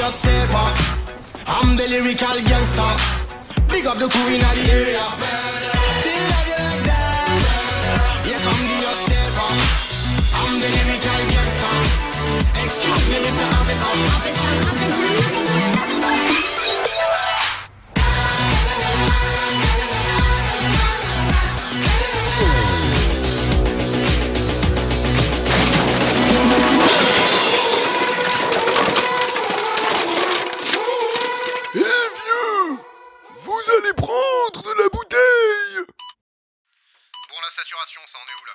a stepper. I'm the lyrical gangster. Big up the crew in the area. Still love you like that. Here come the hotstepper. I'm the lyrical gangster. Excuse me, Mr. Officer. Officer, officer. saturation, ça en est où là?